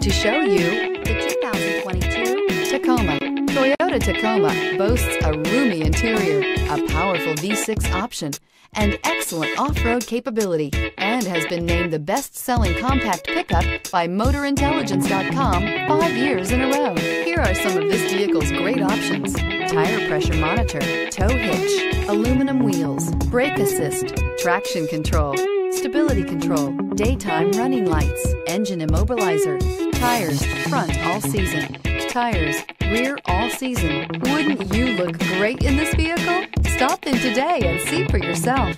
to show you the 2022 Tacoma. Toyota Tacoma boasts a roomy interior, a powerful V6 option, and excellent off-road capability, and has been named the best-selling compact pickup by MotorIntelligence.com five years in a row. Here are some of this vehicle's great options. Tire pressure monitor, tow hitch, aluminum wheels, brake assist, traction control, stability control, daytime running lights, engine immobilizer, Tires, front all season. Tires, rear all season. Wouldn't you look great in this vehicle? Stop in today and see for yourself.